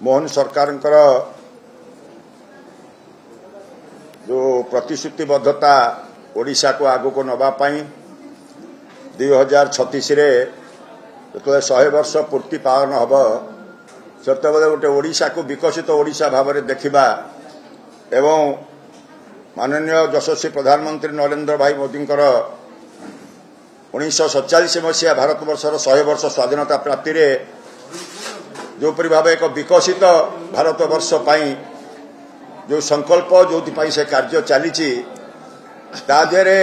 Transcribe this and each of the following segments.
ମୋହନ ସରକାରଙ୍କର ଯେଉଁ ପ୍ରତିଶ୍ରୁତିବଦ୍ଧତା ଓଡ଼ିଶାକୁ ଆଗକୁ ନେବା ପାଇଁ ଦୁଇ ହଜାର ଛତିଶରେ ଯେତେବେଳେ ଶହେ ବର୍ଷ ପୂର୍ତ୍ତି ପାଳନ ହେବ ସେତେବେଳେ ଗୋଟେ ଓଡ଼ିଶାକୁ ବିକଶିତ ଓଡ଼ିଶା ଭାବରେ ଦେଖିବା ଏବଂ ମାନନୀୟ ଯଶସ୍ୱୀ ପ୍ରଧାନମନ୍ତ୍ରୀ ନରେନ୍ଦ୍ର ଭାଇ ମୋଦିଙ୍କର ଉଣେଇଶହ ସତଚାଳିଶ ମସିହା ଭାରତବର୍ଷର ଶହେ ବର୍ଷ ସ୍ୱାଧୀନତା ପ୍ରାପ୍ତିରେ ଯେଉଁପରି ଭାବେ ଏକ ବିକଶିତ ଭାରତବର୍ଷ ପାଇଁ ଯେଉଁ ସଂକଳ୍ପ ଯେଉଁଥିପାଇଁ ସେ କାର୍ଯ୍ୟ ଚାଲିଛି ତା ଦେହରେ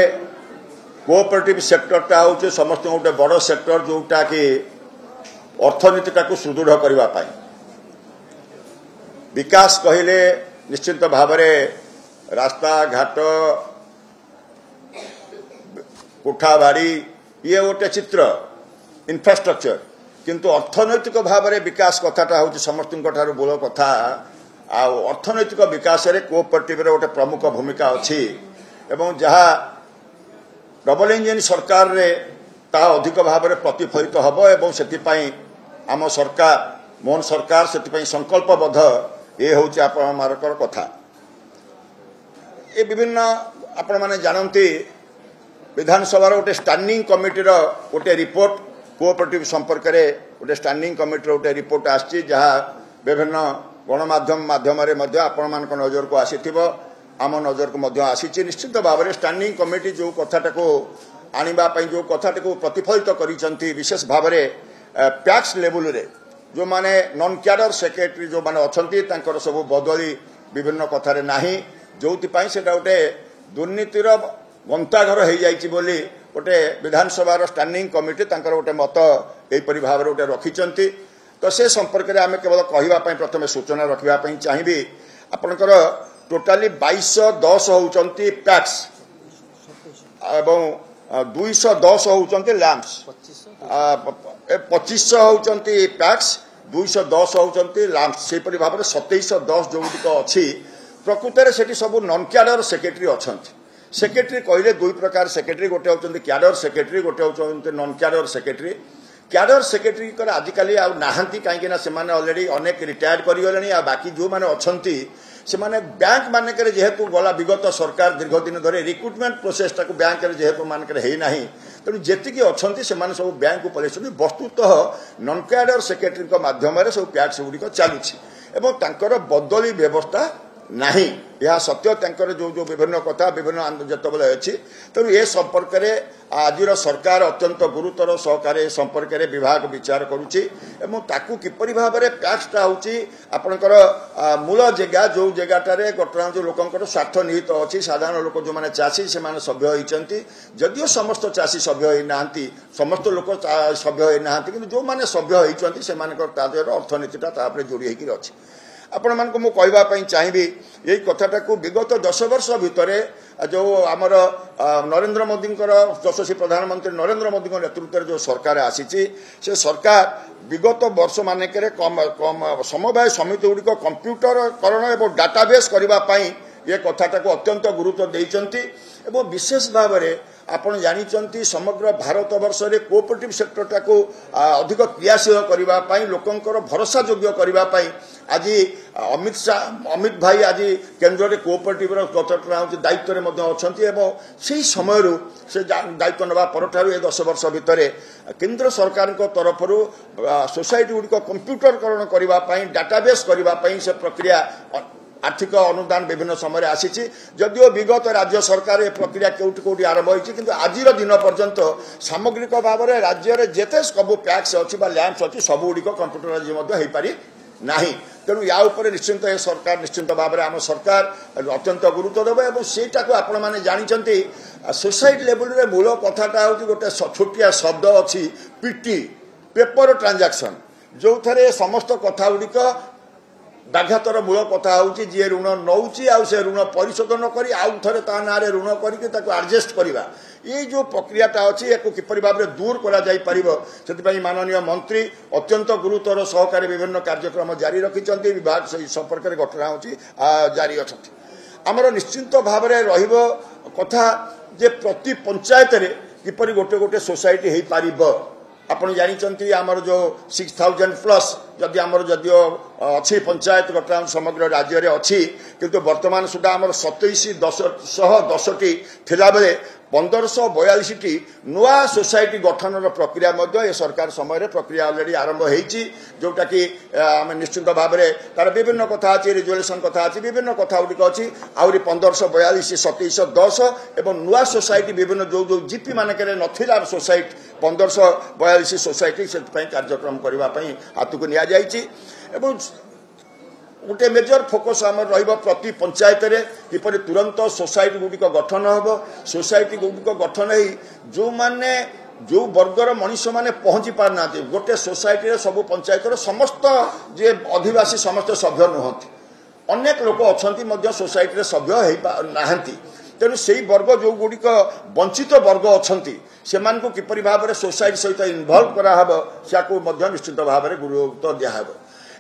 କୋଅପରେଟିଭ ସେକ୍ଟରଟା ହେଉଛି ସମସ୍ତଙ୍କୁ ଗୋଟେ ବଡ଼ ସେକ୍ଟର ଯେଉଁଟାକି ଅର୍ଥନୀତିଟାକୁ ସୁଦୃଢ଼ କରିବା ପାଇଁ ବିକାଶ କହିଲେ ନିଶ୍ଚିତ ଭାବରେ ରାସ୍ତାଘାଟ କୋଠାବାଡ଼ି ଇଏ ଗୋଟେ ଚିତ୍ର ଇନଫ୍ରାଷ୍ଟ୍ରକ୍ଚର କିନ୍ତୁ ଅର୍ଥନୈତିକ ଭାବରେ ବିକାଶ କଥାଟା ହେଉଛି ସମସ୍ତଙ୍କଠାରୁ ମୂଳ କଥା ଆଉ ଅର୍ଥନୈତିକ ବିକାଶରେ କୋଅପରେଟିଭର ଗୋଟେ ପ୍ରମୁଖ ଭୂମିକା ଅଛି ଏବଂ ଯାହା ଡବଲ ଇଞ୍ଜିନ୍ ସରକାରରେ ତାହା ଅଧିକ ଭାବରେ ପ୍ରତିଫଳିତ ହେବ ଏବଂ ସେଥିପାଇଁ ଆମ ସରକାର ମୋହନ ସରକାର ସେଥିପାଇଁ ସଂକଳ୍ପବଦ୍ଧ ଏ ହେଉଛି ଆପଣମାନଙ୍କର କଥା ଏ ବିଭିନ୍ନ ଆପଣମାନେ ଜାଣନ୍ତି ବିଧାନସଭାର ଗୋଟେ ଷ୍ଟାଣ୍ଡିଂ କମିଟିର ଗୋଟେ ରିପୋର୍ଟ କୋଅପରେଟିଭ ସମ୍ପର୍କରେ ଗୋଟେ ଷ୍ଟାଣ୍ଡିଂ କମିଟିର ଗୋଟେ ରିପୋର୍ଟ ଆସିଛି ଯାହା ବିଭିନ୍ନ ଗଣମାଧ୍ୟମ ମାଧ୍ୟମରେ ମଧ୍ୟ ଆପଣମାନଙ୍କ ନଜରକୁ ଆସିଥିବ। ଆମ ନଜରକୁ ମଧ୍ୟ ଆସିଛି। ନିଶ୍ଚିତ ଭାବରେ ଷ୍ଟାଣ୍ଡିଂ କମିଟି ଯେଉଁ କଥାଟାକୁ ଆଣିବା ପାଇଁ ଯେଉଁ କଥାଟାକୁ ପ୍ରତିଫଳିତ କରିଛନ୍ତି ବିଶେଷ ଭାବରେ ପ୍ୟାକ୍ସ ଲେବୁଲରେ ଯେଉଁମାନେ ନନ୍ କ୍ୟାଡର ସେକ୍ରେଟାରୀ ଯେଉଁମାନେ ଅଛନ୍ତି ତାଙ୍କର ସବୁ ବଦଳି ବିଭିନ୍ନ କଥାରେ ନାହିଁ। ଯେଉଁଥିପାଇଁ ସେଇଟା ଗୋଟେ ଦୁର୍ନୀତିର ଗନ୍ତାଘର ହେଇଯାଇଛି ବୋଲି ଗୋଟେ ବିଧାନସଭାର ଷ୍ଟାଣ୍ଡିଂ କମିଟି ତାଙ୍କର ଗୋଟେ ମତ ଏହିପରି ଭାବରେ ଗୋଟେ ରଖିଛନ୍ତି। ତ ସେ ସମ୍ପର୍କରେ ଆମେ କେବଳ କହିବା ପାଇଁ ପ୍ରଥମେ ସୂଚନା ରଖିବା ପାଇଁ ଚାହିଁବି। ଆପଣଙ୍କର ଟୋଟାଲି ବାଇଶହ ଦଶ ହେଉଛନ୍ତି ପ୍ୟାକ୍ସ ଏବଂ ଦୁଇଶହ ଦଶ ହେଉଛନ୍ତି ଲ୍ୟାମ୍ପସ ପଚିଶଶହ ହେଉଛନ୍ତି ପ୍ୟାକ୍ସ ଦୁଇଶହ ଦଶ ହେଉଛନ୍ତି ଲ୍ୟାମ୍ପସ ସେହିପରି ଭାବରେ ସତେଇଶହ ଦଶ ଯେଉଁଗୁଡ଼ିକ ଅଛି ପ୍ରକୃତରେ ସେଠି ସବୁ ନନ୍ କ୍ୟାଡର ସେକ୍ରେଟାରୀ ଅଛନ୍ତି। ସେକ୍ରେଟାରୀ କହିଲେ ଦୁଇ ପ୍ରକାର ସେକ୍ରେଟାରୀ ଗୋଟେ ହେଉଛନ୍ତି କ୍ୟାଡର ସେକ୍ରେଟାରୀ ଗୋଟେ ହେଉଛନ୍ତି ନନ୍ କ୍ୟାଡର ସେକ୍ରେଟାରୀ କ୍ୟାଡର ସେକ୍ରେଟାରୀଙ୍କର ଆଜିକାଲି ଆଉ ନାହାନ୍ତି କାହିଁକିନା ସେମାନେ ଅଲରେଡ଼ି ଅନେକ ରିଟାୟାର୍ଡ କରିଗଲେଣି ଆଉ ବାକି ଯେଉଁମାନେ ଅଛନ୍ତି ସେମାନେ ବ୍ୟାଙ୍କ ମାନଙ୍କରେ ଯେହେତୁ ଗଲା ବିଗତ ସରକାର ଦୀର୍ଘ ଦିନ ଧରି ରିକ୍ରୁଟମେଣ୍ଟ ପ୍ରୋସେସଟାକୁ ବ୍ୟାଙ୍କରେ ଯେହେତୁ ମାନଙ୍କରେ ହେଇନାହିଁ ତେଣୁ ଯେତିକି ଅଛନ୍ତି ସେମାନେ ସବୁ ବ୍ୟାଙ୍କକୁ ପଳାଇଛନ୍ତି ବସ୍ତୁତଃ ନନ୍ କ୍ୟାଡର ସେକ୍ରେଟାରୀଙ୍କ ମାଧ୍ୟମରେ ସବୁ ପ୍ୟାକ୍ସ ଗୁଡ଼ିକ ଚାଲୁଛି। ଏବଂ ତାଙ୍କର ବଦଳି ବ୍ୟବସ୍ଥା ନାହିଁ। ଏହା ସତ୍ୟ ତାଙ୍କର ଯେଉଁ ଯେଉଁ ବିଭିନ୍ନ କଥା ବିଭିନ୍ନ ଯେତେବେଳେ ଅଛି। ତେଣୁ ଏ ସମ୍ପର୍କରେ ଆଜିର ସରକାର ଅତ୍ୟନ୍ତ ଗୁରୁତର ସହକାରେ ଏ ସମ୍ପର୍କରେ ବିଭାଗ ବିଚାର କରୁଛି ଏବଂ ତାକୁ କିପରି ଭାବରେ ପ୍ୟାକ୍ସଟା ହେଉଛି ଆପଣଙ୍କର ମୂଳ ଜାଗା ଯେଉଁ ଜାଗାଟାରେ ବର୍ତ୍ତମାନ ଯେଉଁ ଲୋକଙ୍କର ସ୍ୱାର୍ଥ ନିହିତ ଅଛି ସାଧାରଣ ଲୋକ ଯେଉଁମାନେ ଚାଷୀ ସେମାନେ ସଭ୍ୟ ହୋଇଛନ୍ତି। ଯଦିଓ ସମସ୍ତ ଚାଷୀ ସଭ୍ୟ ହୋଇନାହାନ୍ତି ସମସ୍ତ ଲୋକ ସଭ୍ୟ ହୋଇନାହାନ୍ତି କିନ୍ତୁ ଯେଉଁମାନେ ସଭ୍ୟ ହୋଇଛନ୍ତି ସେମାନଙ୍କର ତା ଦେହର ଅର୍ଥନୀତିଟା ତାପରେ ଯୋଡ଼ି ହୋଇକରି ଅଛି। ଆପଣମାନଙ୍କୁ ମୁଁ କହିବା ପାଇଁ ଚାହିଁବି ଏଇ କଥାଟାକୁ ବିଗତ ଦଶ ବର୍ଷ ଭିତରେ ଯେଉଁ ଆମର ନରେନ୍ଦ୍ର ମୋଦିଙ୍କର ଯଶସ୍ୱୀ ପ୍ରଧାନମନ୍ତ୍ରୀ ନରେନ୍ଦ୍ର ମୋଦିଙ୍କ ନେତୃତ୍ୱରେ ଯେଉଁ ସରକାର ଆସିଛି ସେ ସରକାର ବିଗତ ବର୍ଷମାନଙ୍କରେ ସମବାୟ ସମିତି ଗୁଡ଼ିକ କମ୍ପ୍ୟୁଟରକରଣ ଏବଂ ଡାଟାବେସ୍ କରିବା ପାଇଁ ଏ କଥାଟାକୁ ଅତ୍ୟନ୍ତ ଗୁରୁତ୍ୱ ଦେଇଛନ୍ତି ଏବଂ ବିଶେଷ ଭାବରେ ଆପଣ ଜାଣିଛନ୍ତି ସମଗ୍ର ଭାରତ ବର୍ଷରେ କୋଅପରେଟିଭ ସେକ୍ଟରଟାକୁ ଅଧିକ କ୍ରିୟାଶୀଳ କରିବା ପାଇଁ ଲୋକଙ୍କର ଭରସା ଯୋଗ୍ୟ କରିବା ପାଇଁ ଆଜି ଅମିତ ଶାହ ଅମିତ ଭାଇ ଆଜି କେନ୍ଦ୍ରରେ କୋଅପରେଟିଭର ହେଉଛି ଦାୟିତ୍ୱରେ ମଧ୍ୟ ଅଛନ୍ତି ଏବଂ ସେହି ସମୟରୁ ସେ ଦାୟିତ୍ୱ ନେବା ପରଠାରୁ ଏ ଦଶ ବର୍ଷ ଭିତରେ କେନ୍ଦ୍ର ସରକାରଙ୍କ ତରଫରୁ ସୋସାଇଟି ଗୁଡ଼ିକ କମ୍ପ୍ୟୁଟରକରଣ କରିବା ପାଇଁ ଡାଟାବେସ୍ କରିବା ପାଇଁ ସେ ପ୍ରକ୍ରିୟା ଆର୍ଥିକ ଅନୁଦାନ ବିଭିନ୍ନ ସମୟରେ ଆସିଛି। ଯଦିଓ ବିଗତ ରାଜ୍ୟ ସରକାର ଏ ପ୍ରକ୍ରିୟା କେଉଁଠି କେଉଁଠି ଆରମ୍ଭ ହୋଇଛି କିନ୍ତୁ ଆଜିର ଦିନ ପର୍ଯ୍ୟନ୍ତ ସାମଗ୍ରିକ ଭାବରେ ରାଜ୍ୟରେ ଯେତେ ସବୁ ପ୍ୟାକ୍ସ ଅଛି ବା ଲ୍ୟାମ୍ପସ୍ ଅଛି ସବୁଗୁଡ଼ିକ କମ୍ପ୍ୟୁଟରାଇଜ ମଧ୍ୟ ହୋଇପାରି ନାହିଁ। ତେଣୁ ୟା ଉପରେ ନିଶ୍ଚିନ୍ତ ଏ ସରକାର ନିଶ୍ଚିନ୍ତ ଭାବରେ ଆମ ସରକାର ଅତ୍ୟନ୍ତ ଗୁରୁତ୍ୱ ଦେବ ଏବଂ ସେଇଟାକୁ ଆପଣମାନେ ଜାଣିଛନ୍ତି ସୋସାଇଟି ଲେବୁଲରେ ମୂଳ କଥାଟା ହେଉଛି ଗୋଟେ ଛୋଟିଆ ଶବ୍ଦ ଅଛି ପିଟି ପେପର ଟ୍ରାଞ୍ଜାକ୍ସନ୍ ଯେଉଁଥିରେ ସମସ୍ତ କଥା ଗୁଡ଼ିକ ବ୍ୟାଘାତର ମୂଳ କଥା ହେଉଛି ଯିଏ ଋଣ ନେଉଛି ଆଉ ସେ ଋଣ ପରିଶୋଧ ନ କରି ଆଉ ଥରେ ତା ନାଁରେ ଋଣ କରିକି ତାକୁ ଆଡଜଷ୍ଟ କରିବା। ଏଇ ଯେଉଁ ପ୍ରକ୍ରିୟାଟା ଅଛି ୟାକୁ କିପରି ଭାବରେ ଦୂର କରାଯାଇପାରିବ ସେଥିପାଇଁ ମାନନୀୟ ମନ୍ତ୍ରୀ ଅତ୍ୟନ୍ତ ଗୁରୁତର ସହକାରେ ବିଭିନ୍ନ କାର୍ଯ୍ୟକ୍ରମ ଜାରି ରଖିଛନ୍ତି। ବିଭାଗ ସେହି ସମ୍ପର୍କରେ ଘଟଣା ହେଉଛି ଜାରି ଅଛନ୍ତି। ଆମର ନିଶ୍ଚିନ୍ତ ଭାବରେ ରହିବ କଥା ଯେ ପ୍ରତି ପଞ୍ଚାୟତରେ କିପରି ଗୋଟେ ଗୋଟେ ସୋସାଇଟି ହେଇପାରିବ। ଆପଣ ଜାଣିଛନ୍ତି ଆମର ଯେଉଁ ସିକ୍ସ ଥାଉଜେଣ୍ଡ ପ୍ଲସ୍ ଯଦି ଆମର ଯଦିଓ ଅଛି ପଞ୍ଚାୟତ ବର୍ତ୍ତମାନ ସମଗ୍ର ରାଜ୍ୟରେ ଅଛି କିନ୍ତୁ ବର୍ତ୍ତମାନ ସୁଦ୍ଧା ଆମର ସତେଇଶ ଦଶ ଶହ ଦଶଟି ଥିଲାବେଳେ ପନ୍ଦରଶହ ବୟାଳିଶଟି ନୂଆ ସୋସାଇଟି ଗଠନର ପ୍ରକ୍ରିୟା ମଧ୍ୟ ଏ ସରକାର ସମୟରେ ପ୍ରକ୍ରିୟା ଅଲରେଡି ଆରମ୍ଭ ହେଇଛି ଯୋଉଟାକି ଆମେ ନିଶ୍ଚିତ ଭାବରେ ତାର ବିଭିନ୍ନ କଥା ଅଛି ରିଜୁଏଲେସନ କଥା ଅଛି ବିଭିନ୍ନ କଥା ଗୁଡ଼ିକ ଅଛି। ଆହୁରି ପନ୍ଦରଶହ ବୟାଳିଶ ସତେଇଶହ ଦଶ ଏବଂ ନୂଆ ସୋସାଇଟି ବିଭିନ୍ନ ଯୋଉ ଯୋଉ ଜିପି ମାନଙ୍କରେ ନଥିଲା ସୋସାଇଟି ପନ୍ଦରଶହ ବୟାଳିଶ ସୋସାଇଟି ସେଥିପାଇଁ କାର୍ଯ୍ୟକ୍ରମ କରିବା ପାଇଁ ହାତକୁ ନିଆଯାଇଛି। ଏବଂ ଗୋଟେ ମେଜର ଫୋକସ୍ ଆମର ରହିବ ପ୍ରତି ପଞ୍ଚାୟତରେ କିପରି ତୁରନ୍ତ ସୋସାଇଟି ଗୁଡ଼ିକ ଗଠନ ହେବ। ସୋସାଇଟି ଗୁଡ଼ିକ ଗଠନ ହେଇ ଯେଉଁମାନେ ଯେଉଁ ବର୍ଗର ମଣିଷମାନେ ପହଞ୍ଚି ପାରୁନାହାନ୍ତି ଗୋଟେ ସୋସାଇଟିରେ ସବୁ ପଞ୍ଚାୟତର ସମସ୍ତ ଯିଏ ଅଧିବାସୀ ସମସ୍ତେ ସଭ୍ୟ ନୁହନ୍ତି। ଅନେକ ଲୋକ ଅଛନ୍ତି ମଧ୍ୟ ସୋସାଇଟିରେ ସଭ୍ୟ ହେଇପାରୁନାହାନ୍ତି ତେଣୁ ସେଇ ବର୍ଗ ଯେଉଁଗୁଡ଼ିକ ବଞ୍ଚିତ ବର୍ଗ ଅଛନ୍ତି ସେମାନଙ୍କୁ କିପରି ଭାବରେ ସୋସାଇଟି ସହିତ ଇନଭଲ୍ଭ କରାହେବ ସେକୁ ମଧ୍ୟ ନିଶ୍ଚିତ ଭାବରେ ଗୁରୁତ୍ୱ ଦିଆହେବ।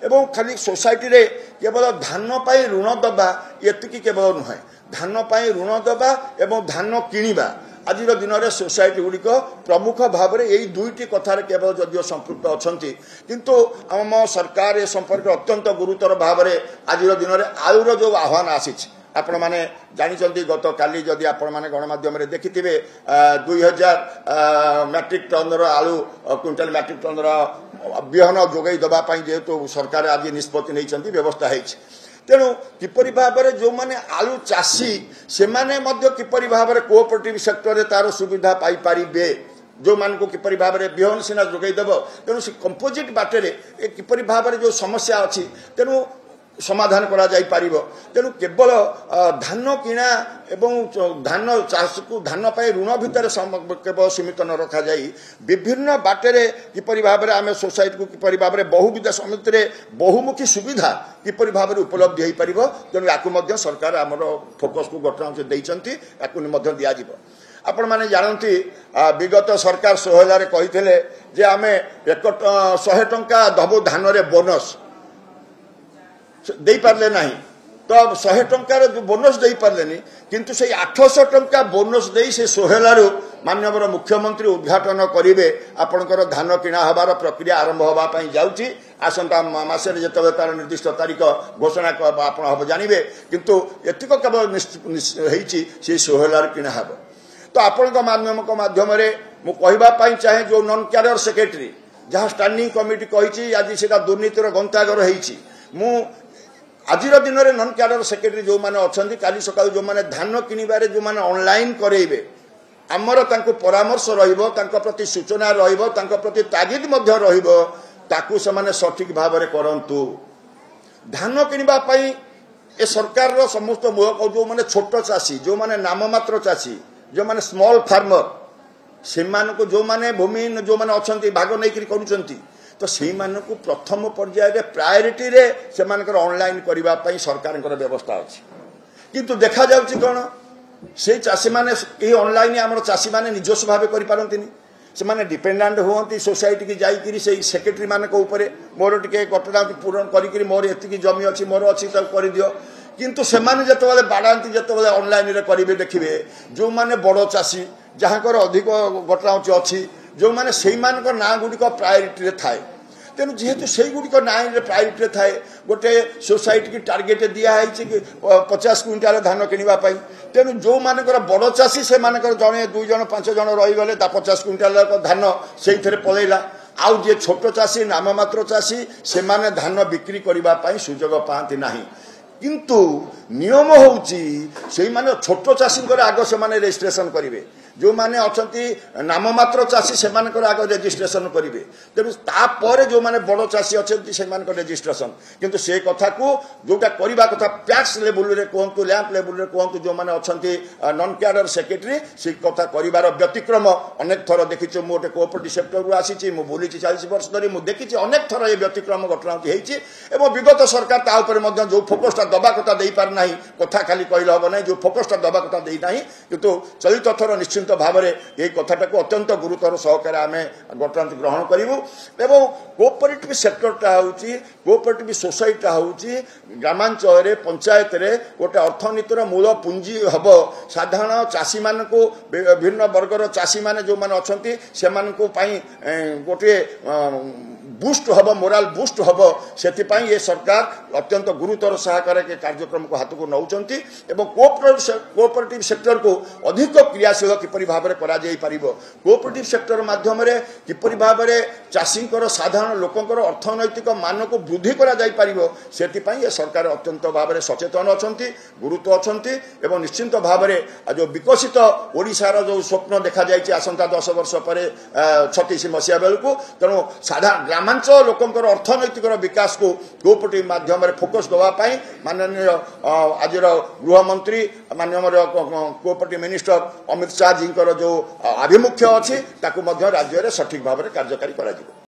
ଏବଂ ଖାଲି ସୋସାଇଟିରେ କେବଳ ଧାନ ପାଇଁ ଋଣ ଦେବା ଏତିକି କେବଳ ନୁହେଁ ଧାନ ପାଇଁ ଋଣ ଦେବା ଏବଂ ଧାନ କିଣିବା ଆଜିର ଦିନରେ ସୋସାଇଟି ଗୁଡ଼ିକ ପ୍ରମୁଖ ଭାବରେ ଏଇ ଦୁଇଟି କଥାରେ କେବଳ ଯଦିଓ ସମ୍ପୃକ୍ତ ଅଛନ୍ତି କିନ୍ତୁ ଆମ ସରକାର ଏ ସମ୍ପର୍କରେ ଅତ୍ୟନ୍ତ ଗୁରୁତର ଭାବରେ ଆଜିର ଦିନରେ ଆଳୁର ଯେଉଁ ଆହ୍ୱାନ ଆସିଛି ଆପଣମାନେ ଜାଣିଛନ୍ତି ଗତକାଲି ଯଦି ଆପଣମାନେ ଗଣମାଧ୍ୟମରେ ଦେଖିଥିବେ ଦୁଇ ହଜାର ମ୍ୟାଟ୍ରିକ୍ ଟନ୍ର ଆଳୁ କ୍ୱିଣ୍ଟାଲ ମ୍ୟାଟ୍ରିକ୍ ଟନ୍ର ବିହନ ଯୋଗାଇ ଦେବା ପାଇଁ ଯେହେତୁ ସରକାର ଆଜି ନିଷ୍ପତ୍ତି ନେଇଛନ୍ତି ବ୍ୟବସ୍ଥା ହେଇଛି। ତେଣୁ କିପରି ଭାବରେ ଯେଉଁମାନେ ଆଳୁ ଚାଷୀ ସେମାନେ ମଧ୍ୟ କିପରି ଭାବରେ କୋଅପରେଟିଭ ସେକ୍ଟରରେ ତାର ସୁବିଧା ପାଇପାରିବେ? ଯେଉଁମାନଙ୍କୁ କିପରି ଭାବରେ ବିହନ ସିନା ଯୋଗାଇ ଦେବ ତେଣୁ ସେ କମ୍ପୋଜିଟ୍ ବାଟରେ କିପରି ଭାବରେ ଯେଉଁ ସମସ୍ୟା ଅଛି ତେଣୁ ସମାଧାନ କରାଯାଇପାରିବ। ତେଣୁ କେବଳ ଧାନ କିଣା ଏବଂ ଧାନ ଚାଷକୁ ଧାନ ପାଇଁ ଋଣ ଭିତରେ କେବଳ ସୀମିତ ନ ରଖାଯାଇ ବିଭିନ୍ନ ବାଟରେ କିପରି ଭାବରେ ଆମେ ସୋସାଇଟିକୁ କିପରି ଭାବରେ ବହୁବିଧ ସମିତିରେ ବହୁମୁଖୀ ସୁବିଧା କିପରି ଭାବରେ ଉପଲବ୍ଧି ହୋଇପାରିବ ତେଣୁ ୟାକୁ ମଧ୍ୟ ସରକାର ଆମର ଫୋକସକୁ ଗଠନ ଦେଇଛନ୍ତି ୟାକୁ ମଧ୍ୟ ଦିଆଯିବ। ଆପଣମାନେ ଜାଣନ୍ତି ବିଗତ ସରକାର ଷୋହଳରେ କହିଥିଲେ ଯେ ଆମେ ଏକ ଶହେ ଟଙ୍କା ଦେବୁ ଧାନରେ ବୋନସ୍। ଦେଇପାରିଲେ ନାହିଁ। ତ ଶହେ ଟଙ୍କାର ବୋନସ୍ ଦେଇପାରିଲେନି କିନ୍ତୁ ସେଇ ଆଠଶହ ଟଙ୍କା ବୋନସ୍ ଦେଇ ସେ ସୋହେଲାରୁ ମାନ୍ୟବର ମୁଖ୍ୟମନ୍ତ୍ରୀ ଉଦ୍ଘାଟନ କରିବେ ଆପଣଙ୍କର ଧାନ କିଣା ହେବାର ପ୍ରକ୍ରିୟା ଆରମ୍ଭ ହେବା ପାଇଁ ଯାଉଛି। ଆସନ୍ତା ମାସରେ ଯେତେବେଳେ ତାର ନିର୍ଦ୍ଦିଷ୍ଟ ତାରିଖ ଘୋଷଣା ଆପଣ ହେବ ଜାଣିବେ କିନ୍ତୁ ଏତିକ କେବଳ ହେଇଛି ସେ ସୋହେଲାରୁ କିଣା ହେବ। ତ ଆପଣଙ୍କ ମାଧ୍ୟମଙ୍କ ମାଧ୍ୟମରେ ମୁଁ କହିବା ପାଇଁ ଚାହେଁ ଯେଉଁ ନନ୍ କ୍ୟାରିୟର ସେକ୍ରେଟାରୀ ଯାହା ଷ୍ଟାଣ୍ଡିଂ କମିଟି କହିଛି ଆଜି ସେଟା ଦୁର୍ନୀତିର ଗନ୍ତାଘର ହେଇଛି। ମୁଁ ଆଜିର ଦିନରେ ନନ୍ କ୍ୟାଡର ସେକ୍ରେଟାରୀ ଯେଉଁମାନେ ଅଛନ୍ତି କାଲି ସକାଳୁ ଯେଉଁମାନେ ଧାନ କିଣିବାରେ ଯେଉଁମାନେ ଅନଲାଇନ୍ କରେଇବେ ଆମର ତାଙ୍କୁ ପରାମର୍ଶ ରହିବ ତାଙ୍କ ପ୍ରତି ସୂଚନା ରହିବ ତାଙ୍କ ପ୍ରତି ତାଗିଦ ମଧ୍ୟ ରହିବ ତାକୁ ସେମାନେ ସଠିକ ଭାବରେ କରନ୍ତୁ। ଧାନ କିଣିବା ପାଇଁ ଏ ସରକାରର ସମସ୍ତ ଯେଉଁମାନେ ଛୋଟ ଚାଷୀ ଯେଉଁମାନେ ନାମମାତ୍ର ଚାଷୀ ଯେଉଁମାନେ ସ୍ମଲ୍ ଫାର୍ମର ସେମାନଙ୍କୁ ଯେଉଁମାନେ ଭୂମି ଯେଉଁମାନେ ଅଛନ୍ତି ଭାଗ ନେଇକରି କରୁଛନ୍ତି ତ ସେଇମାନଙ୍କୁ ପ୍ରଥମ ପର୍ଯ୍ୟାୟରେ ପ୍ରାୟୋରିଟିରେ ସେମାନଙ୍କର ଅନଲାଇନ୍ କରିବା ପାଇଁ ସରକାରଙ୍କର ବ୍ୟବସ୍ଥା ଅଛି। କିନ୍ତୁ ଦେଖାଯାଉଛି କ'ଣ? ସେଇ ଚାଷୀମାନେ ଏହି ଅନଲାଇନ୍ ଆମର ଚାଷୀମାନେ ନିଜସ୍ୱ ଭାବେ କରିପାରନ୍ତିନି। ସେମାନେ ଡିପେଣ୍ଡାଣ୍ଟ ହୁଅନ୍ତି ସୋସାଇଟିକି ଯାଇକିରି ସେଇ ସେକ୍ରେଟାରୀମାନଙ୍କ ଉପରେ। ମୋର ଟିକେ ଘଟଣା ପୂରଣ କରିକିରି ମୋର ଏତିକି ଜମି ଅଛି ମୋର ଅଛି ତାକୁ କରିଦିଅ। କିନ୍ତୁ ସେମାନେ ଯେତେବେଳେ ବାଡ଼ାନ୍ତି ଯେତେବେଳେ ଅନଲାଇନ୍ରେ କରିବେ ଦେଖିବେ ଯେଉଁମାନେ ବଡ଼ ଚାଷୀ ଯାହାଙ୍କର ଅଧିକ ଘଟଣା ଅଛି ଯେଉଁମାନେ ସେଇମାନଙ୍କ ନାଁ ଗୁଡ଼ିକ ପ୍ରାୟୋରିଟିରେ ଥାଏ। ତେଣୁ ଯେହେତୁ ସେଇଗୁଡ଼ିକ ନାଁରେ ପ୍ରାୟୋରିଟିରେ ଥାଏ ଗୋଟେ ସୋସାଇଟିକି ଟାର୍ଗେଟ ଦିଆହେଇଛି କି ପଚାଶ କୁଇଣ୍ଟାଲ ଧାନ କିଣିବା ପାଇଁ। ତେଣୁ ଯେଉଁମାନଙ୍କର ବଡ଼ ଚାଷୀ ସେମାନଙ୍କର ଜଣେ ଦୁଇ ଜଣ ପାଞ୍ଚ ଜଣ ରହିଗଲେ ତା ପଚାଶ କୁଇଣ୍ଟାଲ ଧାନ ସେଇଥିରେ ପଳେଇଲା। ଆଉ ଯିଏ ଛୋଟ ଚାଷୀ ନାମମାତ୍ର ଚାଷୀ ସେମାନେ ଧାନ ବିକ୍ରି କରିବା ପାଇଁ ସୁଯୋଗ ପାଆନ୍ତି ନାହିଁ। କିନ୍ତୁ ନିୟମ ହେଉଛି ସେଇମାନେ ଛୋଟ ଚାଷୀଙ୍କର ଆଗ ସେମାନେ ରେଜିଷ୍ଟ୍ରେସନ କରିବେ। ଯେଉଁମାନେ ଅଛନ୍ତି ନାମମାତ୍ର ଚାଷୀ ସେମାନଙ୍କର ଆଗ ରେଜିଷ୍ଟ୍ରେସନ କରିବେ। ତେଣୁ ତାପରେ ଯେଉଁମାନେ ବଡ଼ ଚାଷୀ ଅଛନ୍ତି ସେମାନଙ୍କ ରେଜିଷ୍ଟ୍ରେସନ କିନ୍ତୁ ସେ କଥାକୁ ଯେଉଁଟା କରିବା କଥା ପ୍ୟାକ୍ସ ଲେବୁଲରେ କୁହନ୍ତୁ ଲ୍ୟାମ୍ପ ଲେବୁଲରେ କୁହନ୍ତୁ ଯେଉଁମାନେ ଅଛନ୍ତି ନନ୍ କ୍ୟାଡର ସେକ୍ରେଟାରୀ ସେ କଥା କରିବାର ବ୍ୟତିକ୍ରମ ଅନେକ ଥର ଦେଖିଛୁ। ମୁଁ ଗୋଟେ କୋଅପରେଟିଭ ସେକ୍ଟରରୁ ଆସିଛି ମୁଁ ବୁଲିଛି ଚାଳିଶ ବର୍ଷ ଧରି ମୁଁ ଦେଖିଛି ଅନେକ ଥର ଏ ବ୍ୟତିକ୍ରମ ଘଟଣାଟି ହେଇଛି। ଏବଂ ବିଗତ ସରକାର ତା ଉପରେ ମଧ୍ୟ ଯେଉଁ ଫୋକସଟା ଦେବା କଥା ଦେଇପାରୁନାହିଁ କଥା ଖାଲି କହିଲେ ହେବ ନାହିଁ ଯେଉଁ ଫୋକସଟା ଦେବା କଥା ଦେଇନାହିଁ କିନ୍ତୁ ଚଳିତ ଥର ନିଶ୍ଚିତ ନିଶ୍ଚିନ୍ତ ଭାବରେ ଏହି କଥାଟାକୁ ଅତ୍ୟନ୍ତ ଗୁରୁତର ସହକାରେ ଆମେ ବର୍ତ୍ତମାନ ଗ୍ରହଣ କରିବୁ ଏବଂ କୋଅପରେଟିଭ ସେକ୍ଟରଟା ହେଉଛି କୋଅପରେଟିଭ ସୋସାଇଟିଟା ହେଉଛି ଗ୍ରାମାଞ୍ଚଳରେ ପଞ୍ଚାୟତରେ ଗୋଟେ ଅର୍ଥନୀତିର ମୂଳ ପୁଞ୍ଜି ହେବ। ସାଧାରଣ ଚାଷୀମାନଙ୍କୁ ବିଭିନ୍ନ ବର୍ଗର ଚାଷୀମାନେ ଯେଉଁମାନେ ଅଛନ୍ତି ସେମାନଙ୍କ ପାଇଁ ଗୋଟିଏ ବୁଷ୍ଟ ହେବ ମୋରାଲ ବୁଷ୍ଟ ହେବ। ସେଥିପାଇଁ ଏ ସରକାର ଅତ୍ୟନ୍ତ ଗୁରୁତର ସହାୟକରେ କାର୍ଯ୍ୟକ୍ରମକୁ ହାତକୁ ନେଉଛନ୍ତି ଏବଂ କୋଅପରେଟିଭ ସେକ୍ଟରକୁ ଅଧିକ କ୍ରିୟାଶୀଳ କିପରି ଭାବରେ କରାଯାଇପାରିବ କୋଅପରେଟିଭ ସେକ୍ଟର ମାଧ୍ୟମରେ କିପରି ଭାବରେ ଚାଷୀଙ୍କର ସାଧାରଣ ଲୋକଙ୍କର ଅର୍ଥନୈତିକ ମାନକୁ ବୃଦ୍ଧି କରାଯାଇପାରିବ ସେଥିପାଇଁ ଏ ସରକାର ଅତ୍ୟନ୍ତ ଭାବରେ ସଚେତନ ଅଛନ୍ତି ଗୁରୁତ୍ୱ ଅଛନ୍ତି ଏବଂ ନିଶ୍ଚିନ୍ତ ଭାବରେ ଯେଉଁ ବିକଶିତ ଓଡ଼ିଶାର ଯେଉଁ ସ୍ୱପ୍ନ ଦେଖାଯାଇଛି ଆସନ୍ତା ଦଶ ବର୍ଷ ପରେ ଛତିଶ ମସିହା ବେଳକୁ ତେଣୁ ସାଧାରଣ ଗ୍ରାମାଞ୍ଚଳ ଲୋକଙ୍କର ଅର୍ଥନୈତିକର ବିକାଶକୁ କୋଅପରେଟିଭ ମାଧ୍ୟମରେ ଫୋକସ୍ ଦେବା ପାଇଁ ମାନନୀୟ ଆଜିର ଗୃହମନ୍ତ୍ରୀ ମାନ୍ୟମର କୋଅପରେଟିଭ ମିନିଷ୍ଟର ଅମିତ ଶାହା ଜୀଙ୍କର ଯେଉଁ ଆଭିମୁଖ୍ୟ ଅଛି ତାକୁ ମଧ୍ୟ ରାଜ୍ୟରେ ସଠିକ୍ ଭାବରେ କାର୍ଯ୍ୟକାରୀ କରାଯିବ।